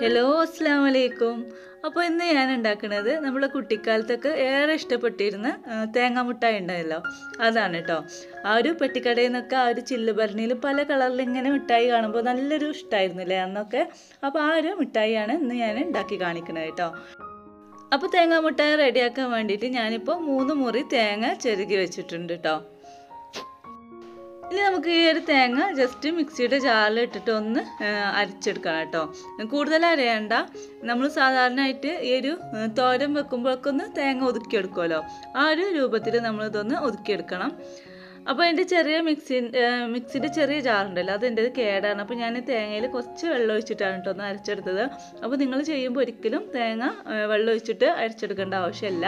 Hello അസ്സാം വലൈക്കും അപ്പോൾ ഇന്ന് ഞാൻ ഉണ്ടാക്കുന്നത് നമ്മൾ കുട്ടിക്കാലത്തൊക്കെ ഏറെ ഇഷ്ടപ്പെട്ടിരുന്ന തേങ്ങാമുട്ടായി തേങ്ങാ മുട്ടായി ഉണ്ടായല്ലോ. അതാണ് കേട്ടോ ആ ഒരു പെട്ടിക്കടയിൽ നിന്നൊക്കെ ആ ഒരു ചില്ല് ഭരണിയിൽ പല കളറിൽ ഇങ്ങനെ മിഠായി കാണുമ്പോൾ നല്ലൊരു ഇഷ്ടമായിരുന്നില്ലേ അന്നൊക്കെ? അപ്പോൾ ആ ഒരു മിഠായിയാണ് ഇന്ന് ഞാൻ ഉണ്ടാക്കി കാണിക്കുന്നത് കേട്ടോ അപ്പോൾ തേങ്ങാമുട്ടായി റെഡിയാക്കാൻ വേണ്ടിയിട്ട് ഞാനിപ്പോൾ മൂന്ന് മുറി തേങ്ങ ചെരുകി വെച്ചിട്ടുണ്ട് കേട്ടോ ഇനി നമുക്ക് ഈ ഒരു തേങ്ങ ജസ്റ്റ് മിക്സിയുടെ ജാറിൽ ഇട്ടിട്ട് ഒന്ന് അരച്ചെടുക്കണം കേട്ടോ. കൂടുതൽ അരയണ്ട. നമ്മൾ സാധാരണയായിട്ട് ഈ ഒരു തോരൻ വെക്കുമ്പോഴൊക്കെ ഒന്ന് തേങ്ങ ഒതുക്കിയെടുക്കുമല്ലോ. ആ ഒരു രൂപത്തിൽ നമ്മളിതൊന്ന് ഒതുക്കിയെടുക്കണം. അപ്പോൾ എന്റെ ചെറിയ മിക്സി മിക്സിന്റെ ചെറിയ ജാറുണ്ടല്ലോ അത് എന്റെ കേടാണ്. അപ്പോൾ ഞാൻ തേങ്ങയിൽ കുറച്ച് വെള്ളം ഒഴിച്ചിട്ടാണ് കേട്ടോ ഒന്ന് അരച്ചെടുത്തത്. അപ്പോൾ നിങ്ങൾ ചെയ്യുമ്പോൾ ഒരിക്കലും തേങ്ങ വെള്ളം ഒഴിച്ചിട്ട് അരച്ചെടുക്കേണ്ട ആവശ്യമില്ല.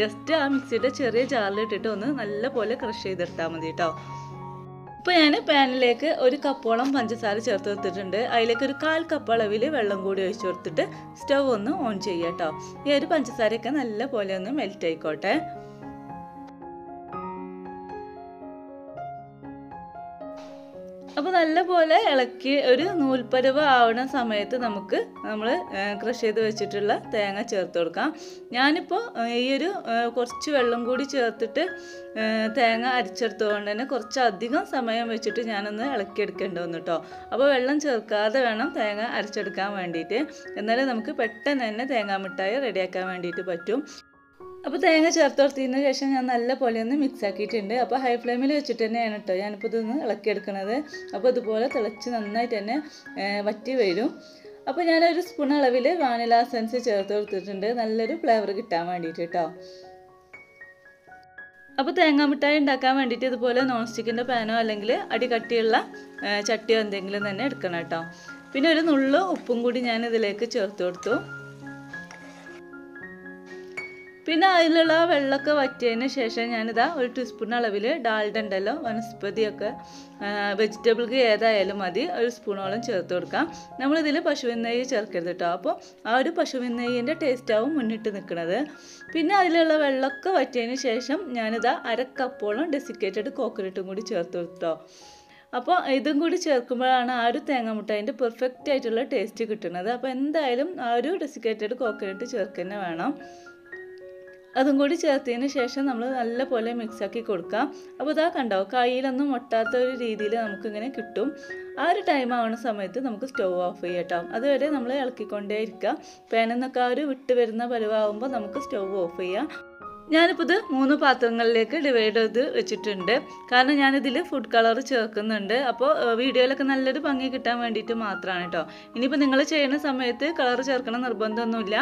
ജസ്റ്റ് ആ മിക്സിയുടെ ചെറിയ ജാറിൽ ഇട്ടിട്ട് ഒന്ന് നല്ലപോലെ ക്രഷ് ചെയ്തെടുത്താൽ മതി കേട്ടോ. ഇപ്പോൾ ഞാൻ പാനിലേക്ക് ഒരു കപ്പോളം പഞ്ചസാര ചേർത്ത് കൊടുത്തിട്ടുണ്ട്. അതിലേക്ക് ഒരു കാൽ കപ്പ് അളവിൽ വെള്ളം കൂടി ഒഴിച്ച് കൊടുത്തിട്ട് സ്റ്റൗ ഒന്ന് ഓൺ ചെയ്യാം കേട്ടോ ഈ ഒരു പഞ്ചസാരയൊക്കെ നല്ല പോലെ ഒന്ന് മെൽറ്റ് ആയിക്കോട്ടെ. അപ്പോൾ നല്ലപോലെ ഇളക്കി ഒരു നൂൽപ്പരവ് ആവുന്ന സമയത്ത് നമുക്ക് നമ്മൾ ക്രഷ് ചെയ്ത് വെച്ചിട്ടുള്ള തേങ്ങ ചേർത്ത് കൊടുക്കാം. ഞാനിപ്പോൾ ഈ ഒരു കുറച്ച് വെള്ളം കൂടി ചേർത്തിട്ട് തേങ്ങ അരിച്ചെടുത്തുകൊണ്ട് തന്നെ കുറച്ച് അധികം സമയം വെച്ചിട്ട് ഞാനൊന്ന് ഇളക്കിയെടുക്കേണ്ടി വന്നു കേട്ടോ അപ്പോൾ വെള്ളം ചേർക്കാതെ വേണം തേങ്ങ അരച്ചെടുക്കാൻ വേണ്ടിയിട്ട്. എന്നാലേ നമുക്ക് പെട്ടെന്ന് തന്നെ തേങ്ങാ മിഠായി റെഡിയാക്കാൻ വേണ്ടിയിട്ട് പറ്റും. അപ്പോൾ തേങ്ങ ചേർത്ത് കൊടുത്തതിന് ശേഷം ഞാൻ നല്ല പോലെ ഒന്ന് മിക്സ് ആക്കിയിട്ടുണ്ട്. അപ്പോൾ ഹൈ ഫ്ലെയിമിൽ വെച്ചിട്ട് തന്നെയാണ് കേട്ടോ ഞാനിപ്പോൾ ഇതൊന്ന് ഇളക്കിയെടുക്കുന്നത് അപ്പോൾ ഇതുപോലെ തിളച്ച് നന്നായിട്ട് തന്നെ വറ്റി വരും. അപ്പോൾ ഞാനൊരു സ്പൂൺ അളവിൽ വാനില സെൻസ് ചേർത്ത് കൊടുത്തിട്ടുണ്ട്. നല്ലൊരു ഫ്ലേവർ കിട്ടാൻ വേണ്ടിയിട്ട് കേട്ടോ അപ്പോൾ തേങ്ങാ മിഠായി ഉണ്ടാക്കാൻ വേണ്ടിയിട്ട് ഇതുപോലെ നോൺ സ്റ്റിക്കിന്റെ പാനോ അല്ലെങ്കിൽ അടി കട്ടിയുള്ള ചട്ടിയോ എന്തെങ്കിലും തന്നെ എടുക്കണം കേട്ടോ പിന്നെ ഒരു നുള്ളു ഉപ്പും കൂടി ഞാൻ ഇതിലേക്ക് ചേർത്ത് കൊടുത്തു. പിന്നെ അതിലുള്ള വെള്ളമൊക്കെ വറ്റിയതിന് ശേഷം ഞാനിതാ ഒരു ടീസ്പൂൺ അളവിൽ ഡാൽഡ ഉണ്ടല്ലോ വനസ്പതിയൊക്കെ വെജിറ്റബിൾക്ക് ഏതായാലും മതി ഒരു സ്പൂണോളം ചേർത്ത് കൊടുക്കാം. നമ്മളിതിൽ പശുവിൻ നെയ്യ് ചേർക്കരുത് കേട്ടോ അപ്പോൾ ആ ഒരു പശുവിൻ നെയ്യിന്റെ ടേസ്റ്റാവും മുന്നിട്ട് നിൽക്കുന്നത് പിന്നെ അതിലുള്ള വെള്ളമൊക്കെ വറ്റിയതിന് ശേഷം ഞാനിതാ അര കപ്പോളം ഡെസിക്കേറ്റഡ് കോക്കനട്ടും കൂടി ചേർത്ത് കൊടുത്തോ അപ്പോൾ ഇതും കൂടി ചേർക്കുമ്പോഴാണ് ആ ഒരു തേങ്ങാമുട്ടായിന്റെ പെർഫെക്റ്റ് ആയിട്ടുള്ള ടേസ്റ്റ് കിട്ടുന്നത് അപ്പോൾ എന്തായാലും ആ ഒരു ഡെസിക്കേറ്റഡ് കോക്കനട്ട് ചേർക്കുക തന്നെ വേണം. അതും കൂടി ചേർത്തതിന് ശേഷം നമ്മൾ നല്ലപോലെ മിക്സാക്കി കൊടുക്കാം. അപ്പോൾ ഇതാ കണ്ടോ കയ്യിലൊന്നും ഒട്ടാത്ത ഒരു രീതിയിൽ നമുക്കിങ്ങനെ കിട്ടും. ആ ഒരു ടൈം ആവുന്ന സമയത്ത് നമുക്ക് സ്റ്റൗ ഓഫ് ചെയ്യട്ടോ അതുവരെ നമ്മൾ ഇളക്കിക്കൊണ്ടേ ഇരിക്കുക പാനിൽ ആ ഒരു വിട്ട് വരുന്ന പരുവാകുമ്പോൾ നമുക്ക് സ്റ്റൗ ഓഫ് ചെയ്യാം. ഞാനിപ്പോൾ ഇത് മൂന്ന് പാത്രങ്ങളിലേക്ക് ഡിവൈഡ് ചെയ്ത് വെച്ചിട്ടുണ്ട്. കാരണം ഞാനിതിൽ ഫുഡ് കളർ ചേർക്കുന്നുണ്ട്. അപ്പോൾ വീഡിയോയിലൊക്കെ നല്ലൊരു ഭംഗി കിട്ടാൻ വേണ്ടിയിട്ട് മാത്രമാണ് കേട്ടോ ഇനിയിപ്പോൾ നിങ്ങൾ ചെയ്യുന്ന സമയത്ത് കളർ ചേർക്കണം നിർബന്ധമൊന്നുമില്ല.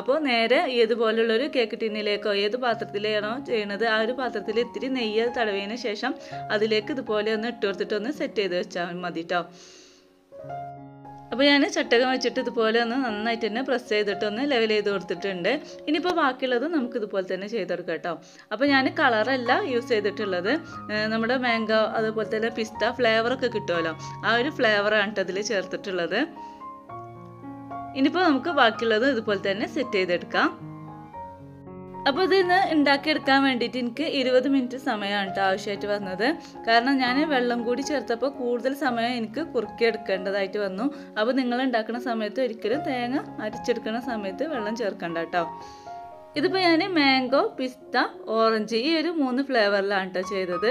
അപ്പോൾ നേരെ ഏതുപോലുള്ളൊരു കേക്ക് ടിന്നിലേക്കോ ഏത് പാത്രത്തിലാണോ ചെയ്യണത് ആ ഒരു പാത്രത്തിൽ ഇത്തിരി നെയ്യ് തടവിയതിന് ശേഷം അതിലേക്ക് ഇതുപോലെ ഒന്ന് ഇട്ട് കൊടുത്തിട്ടൊന്ന് സെറ്റ് ചെയ്ത് വെച്ചാൽ മതി കേട്ടോ അപ്പോൾ ഞാൻ ചട്ടകം വെച്ചിട്ട് ഇതുപോലെ ഒന്ന് നന്നായിട്ട് തന്നെ പ്രസ് ചെയ്തിട്ട് ഒന്ന് ലെവൽ ചെയ്ത് കൊടുത്തിട്ടുണ്ട്. ഇനിയിപ്പോൾ ബാക്കിയുള്ളത് നമുക്ക് ഇതുപോലെ തന്നെ ചെയ്തെടുക്കാം കേട്ടോ. അപ്പോൾ ഞാൻ കളറല്ല യൂസ് ചെയ്തിട്ടുള്ളത്. നമ്മുടെ മാംഗോ അതുപോലെ തന്നെ പിസ്ത ഫ്ലേവറൊക്കെ കിട്ടുമല്ലോ. ആ ഒരു ഫ്ലേവറാണ് കേട്ടോ ഇതിൽ ചേർത്തിട്ടുള്ളത്. ഇനിയിപ്പോൾ നമുക്ക് ബാക്കിയുള്ളത് ഇതുപോലെ തന്നെ സെറ്റ് ചെയ്തെടുക്കാം. അപ്പോൾ ഇതിന്ന് ഉണ്ടാക്കിയെടുക്കാൻ വേണ്ടിയിട്ട് എനിക്ക് ഇരുപത് മിനിറ്റ് സമയമാണ് കേട്ടോ ആവശ്യമായിട്ട് വന്നത്. കാരണം ഞാൻ വെള്ളം കൂടി ചേർത്തപ്പോൾ കൂടുതൽ സമയം എനിക്ക് കുറുക്കിയെടുക്കേണ്ടതായിട്ട് വന്നു. അപ്പോൾ നിങ്ങൾ ഉണ്ടാക്കുന്ന സമയത്ത് ഒരിക്കലും തേങ്ങ അരിച്ചെടുക്കുന്ന സമയത്ത് വെള്ളം ചേർക്കണ്ട കേട്ടോ ഇതിപ്പോൾ ഞാൻ മാംഗോ പിസ്ത ഓറഞ്ച് ഈ ഒരു മൂന്ന് ഫ്ലേവറിലാണ് കേട്ടോ ചെയ്തത്.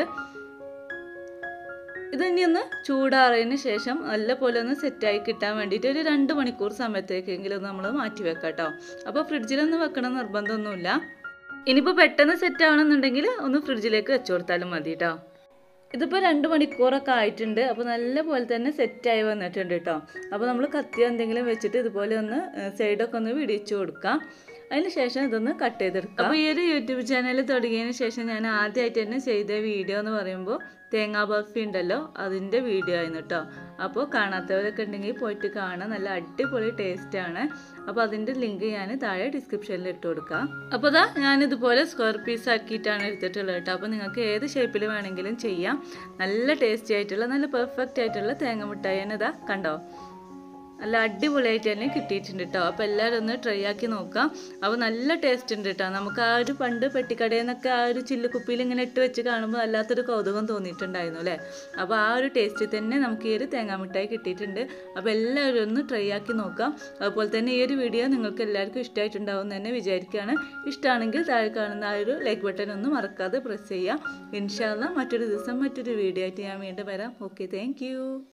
ഇത് ഒന്ന് ചൂടാറിയതിന് ശേഷം നല്ല പോലെ ഒന്ന് സെറ്റായി കിട്ടാൻ വേണ്ടിയിട്ട് ഒരു രണ്ട് മണിക്കൂർ സമയത്തേക്കെങ്കിലും നമ്മൾ മാറ്റി വെക്കാം കേട്ടോ അപ്പോൾ ഫ്രിഡ്ജിലൊന്നും വെക്കണം നിർബന്ധമൊന്നുമില്ല. ഇനിയിപ്പോൾ പെട്ടെന്ന് സെറ്റ് ആവണമെന്നുണ്ടെങ്കിൽ ഒന്ന് ഫ്രിഡ്ജിലേക്ക് വെച്ചു കൊടുത്താലും മതി കേട്ടോ ഇതിപ്പോൾ രണ്ട് മണിക്കൂറൊക്കെ ആയിട്ടുണ്ട്. അപ്പോൾ നല്ല പോലെ തന്നെ സെറ്റായി വന്നിട്ടുണ്ട് കേട്ടോ അപ്പോൾ നമ്മൾ കത്തി എന്തെങ്കിലും വെച്ചിട്ട് ഇതുപോലെ ഒന്ന് സൈഡൊക്കെ ഒന്ന് വിടിച്ചു കൊടുക്കാം. അതിന് ശേഷം ഇതൊന്ന് കട്ട് ചെയ്തെടുക്കാം. അപ്പോൾ ഈ ഒരു യൂട്യൂബ് ചാനൽ തുടങ്ങിയതിന് ശേഷം ഞാൻ ആദ്യമായിട്ട് തന്നെ ചെയ്ത വീഡിയോ എന്ന് പറയുമ്പോൾ തേങ്ങാ ബർഫി ഉണ്ടല്ലോ അതിന്റെ വീഡിയോ ആയിരുന്നു കേട്ടോ അപ്പോൾ കാണാത്തവരൊക്കെ ഉണ്ടെങ്കിൽ പോയിട്ട് കാണാൻ നല്ല അടിപൊളി ടേസ്റ്റ് ആണ്. അപ്പോൾ അതിന്റെ ലിങ്ക് ഞാൻ താഴെ ഡിസ്ക്രിപ്ഷനിൽ ഇട്ട് കൊടുക്കാം. അപ്പോൾ അതാ ഞാൻ ഇതുപോലെ സ്ക്വയർ പീസ് ആക്കിയിട്ടാണ് എടുത്തിട്ടുള്ളത് കേട്ടോ അപ്പോൾ നിങ്ങൾക്ക് ഏത് ഷേപ്പിൽ വേണമെങ്കിലും ചെയ്യാം. നല്ല ടേസ്റ്റി ആയിട്ടുള്ള നല്ല പെർഫെക്റ്റ് ആയിട്ടുള്ള തേങ്ങ മിഠായി തന്നെ ഇതാ കണ്ടോ. നല്ല അടിപൊളിയായിട്ട് തന്നെ കിട്ടിയിട്ടുണ്ട് കേട്ടോ അപ്പോൾ എല്ലാവരും ഒന്ന് ട്രൈ ആക്കി നോക്കാം. അപ്പോൾ നല്ല ടേസ്റ്റ് ഉണ്ട് കേട്ടോ നമുക്ക് ആ ഒരു പണ്ട് പെട്ടിക്കടയിൽ നിന്നൊക്കെ ആ ഒരു ചില്ല് കുപ്പിയിൽ ഇങ്ങനെ ഇട്ട് വെച്ച് കാണുമ്പോൾ വല്ലാത്തൊരു കൗതുകം തോന്നിയിട്ടുണ്ടായിരുന്നു അല്ലേ? അപ്പോൾ ആ ഒരു ടേസ്റ്റ് തന്നെ നമുക്ക് ഈ ഒരു തേങ്ങാമിഠായി കിട്ടിയിട്ടുണ്ട്. അപ്പോൾ എല്ലാവരും ഒന്ന് ട്രൈ ആക്കി നോക്കാം. അതുപോലെ തന്നെ ഈ ഒരു വീഡിയോ നിങ്ങൾക്ക് എല്ലാവർക്കും ഇഷ്ടമായിട്ടുണ്ടാവും എന്ന് തന്നെ വിചാരിക്കുകയാണ്. ഇഷ്ടമാണെങ്കിൽ താഴെ കാണുന്ന ആ ഒരു ലൈക്ക് ബട്ടൺ ഒന്ന് മറക്കാതെ പ്രസ് ചെയ്യുക. ഇൻഷാല്ല മറ്റൊരു ദിവസം മറ്റൊരു വീഡിയോ ആയിട്ട് ഞാൻ വീണ്ടും വരാം. Okay thank